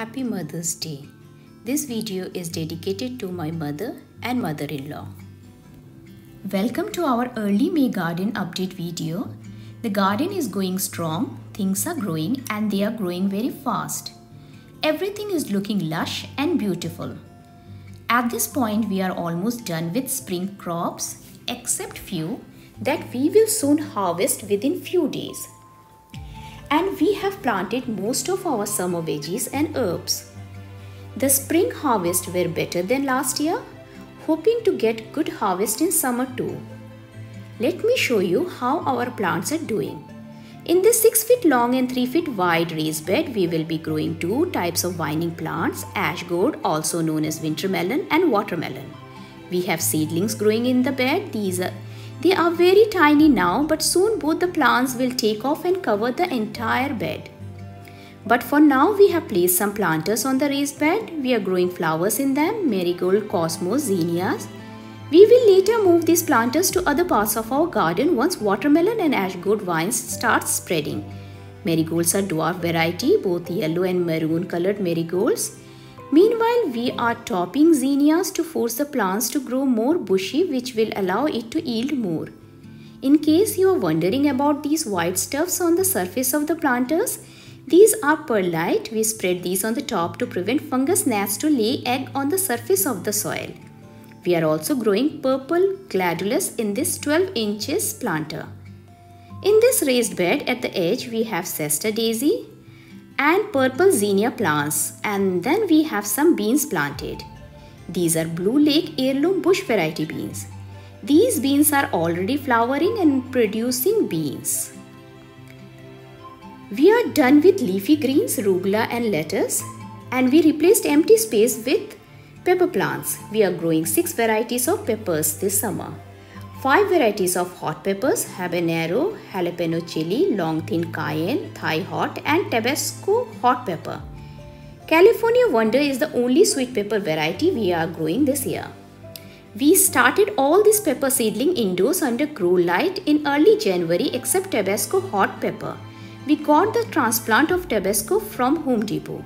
Happy Mother's Day. This video is dedicated to my mother and mother-in-law. Welcome to our early May garden update video. The garden is going strong, things are growing and they are growing very fast. Everything is looking lush and beautiful. At this point we are almost done with spring crops except few that we will soon harvest within few days and we have planted most of our summer veggies and herbs. The spring harvest were better than last year, hoping to get good harvest in summer too. Let me show you how our plants are doing. In this 6 feet long and 3 feet wide raised bed, we will be growing two types of vining plants, ash gourd also known as winter melon and watermelon. We have seedlings growing in the bed. These are they are very tiny now but soon both the plants will take off and cover the entire bed. But for now we have placed some planters on the raised bed. We are growing flowers in them, marigold, cosmos, zinnias. We will later move these planters to other parts of our garden once watermelon and ash gourd vines start spreading. Marigolds are dwarf variety, both yellow and maroon colored marigolds. Meanwhile, we are topping zinnias to force the plants to grow more bushy which will allow it to yield more. In case you are wondering about these white stuffs on the surface of the planters, these are perlite. We spread these on the top to prevent fungus gnats to lay egg on the surface of the soil. We are also growing purple gladiolus in this 12 inches planter. In this raised bed at the edge we have Shasta daisy, and purple zinnia plants and then we have some beans planted. These are Blue Lake heirloom bush variety beans. These beans are already flowering and producing beans. We are done with leafy greens, arugula and lettuce and we replaced empty space with pepper plants. We are growing 6 varieties of peppers this summer. Five varieties of hot peppers, habanero, jalapeno chili, long thin cayenne, Thai hot and Tabasco hot pepper. California Wonder is the only sweet pepper variety we are growing this year. We started all this pepper seedling indoors under grow light in early January except Tabasco hot pepper. We got the transplant of Tabasco from Home Depot.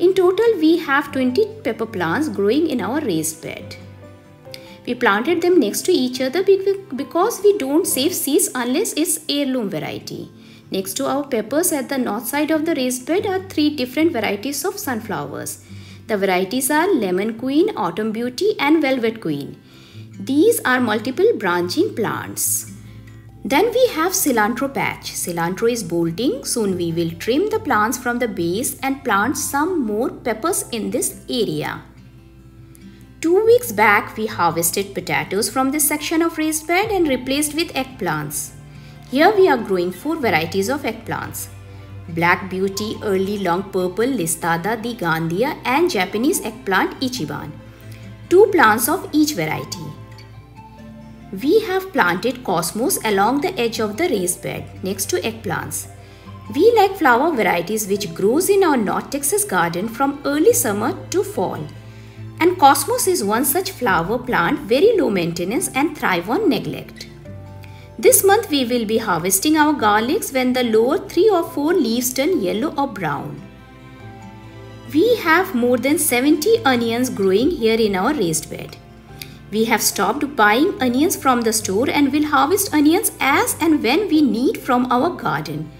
In total, we have 20 pepper plants growing in our raised bed. We planted them next to each other because we don't save seeds unless it's heirloom variety. Next to our peppers at the north side of the raised bed are three different varieties of sunflowers. The varieties are Lemon Queen, Autumn Beauty and Velvet Queen. These are multiple branching plants. Then we have cilantro patch. Cilantro is bolting. Soon we will trim the plants from the base and plant some more peppers in this area. Two weeks back, we harvested potatoes from this section of raised bed and replaced with eggplants. Here we are growing four varieties of eggplants. Black Beauty, Early Long Purple, Listada di Gandia and Japanese eggplant Ichiban. Two plants of each variety. We have planted cosmos along the edge of the raised bed next to eggplants. We like flower varieties which grows in our North Texas garden from early summer to fall and Cosmos is one such flower plant very low maintenance and thrive on neglect. This month we will be harvesting our garlics when the lower 3 or 4 leaves turn yellow or brown. We have more than 70 onions growing here in our raised bed. We have stopped buying onions from the store and will harvest onions as and when we need from our garden.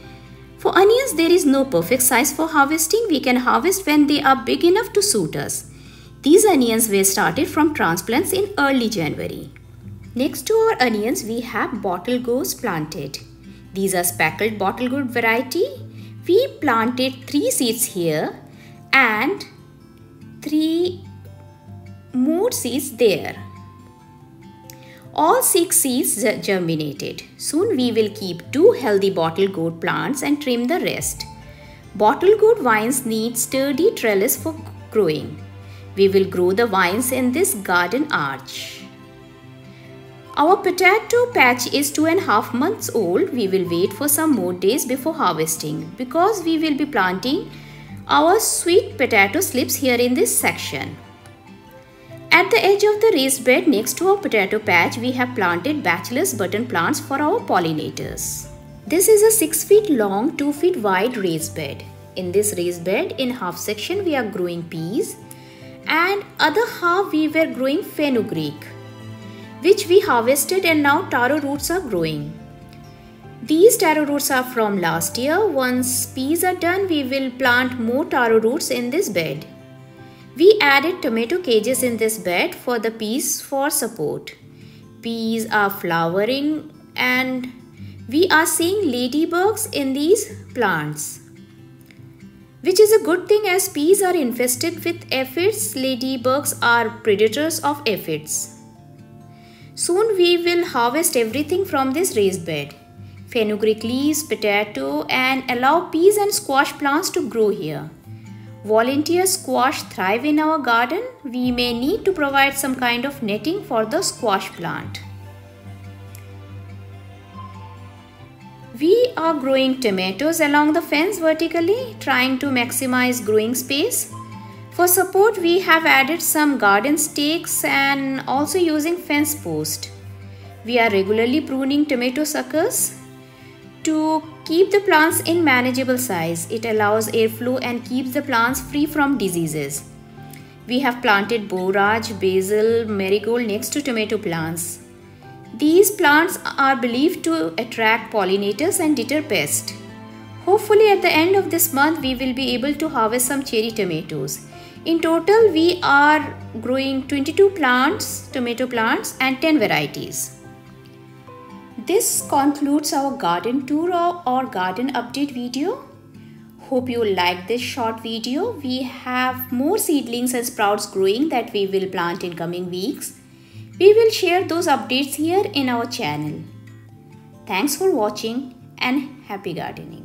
For onions, there is no perfect size for harvesting. We can harvest when they are big enough to suit us. These onions were started from transplants in early January. Next to our onions, we have bottle gourds planted. These are speckled bottle gourd variety. We planted three seeds here and three more seeds there. All six seeds germinated. Soon we will keep two healthy bottle gourd plants and trim the rest. Bottle gourd vines need sturdy trellis for growing. We will grow the vines in this garden arch. Our potato patch is two and a half months old. We will wait for some more days before harvesting because we will be planting our sweet potato slips here in this section. At the edge of the raised bed next to our potato patch, we have planted bachelor's button plants for our pollinators. This is a 6 feet long, 2 feet wide raised bed. In this raised bed, in half section we are growing peas and other half we were growing fenugreek which we harvested and now taro roots are growing. These taro roots are from last year. Once peas are done, we will plant more taro roots in this bed. We added tomato cages in this bed for the peas for support. Peas are flowering and we are seeing ladybugs in these plants. Which is a good thing as peas are infested with aphids. Ladybugs are predators of aphids. Soon we will harvest everything from this raised bed fenugreek leaves, potato and allow peas and squash plants to grow here. Volunteer squash thrive in our garden. We may need to provide some kind of netting for the squash plant. We are growing tomatoes along the fence vertically, trying to maximize growing space. For support, we have added some garden stakes and also using fence post. We are regularly pruning tomato suckers to keep the plants in manageable size. It allows airflow and keeps the plants free from diseases. We have planted borage, basil, marigold next to tomato plants. These plants are believed to attract pollinators and deter pests. Hopefully at the end of this month we will be able to harvest some cherry tomatoes. In total we are growing 22 plants, tomato plants and 10 varieties. This concludes our garden tour or garden update video. Hope you like this short video. We have more seedlings and sprouts growing that we will plant in coming weeks. We will share those updates here in our channel. Thanks for watching and happy gardening.